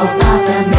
Oh, Father,